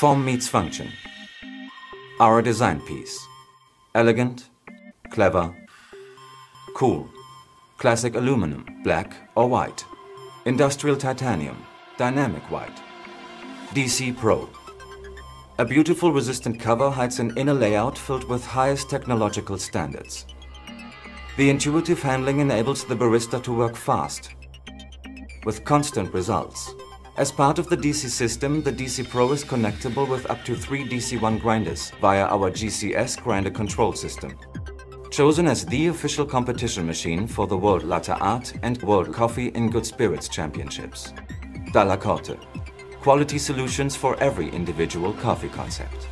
Form meets function. Our design piece. Elegant, clever, cool. Classic aluminum, black or white. Industrial titanium, dynamic white. DC Pro. A beautiful resistant cover hides an inner layout filled with highest technological standards. The intuitive handling enables the barista to work fast, with constant results. As part of the DC system, the DC Pro is connectable with up to three DC1 grinders via our GCS grinder control system. Chosen as the official competition machine for the World Latte Art and World Coffee in Good Spirits Championships. Dalla Corte. Quality solutions for every individual coffee concept.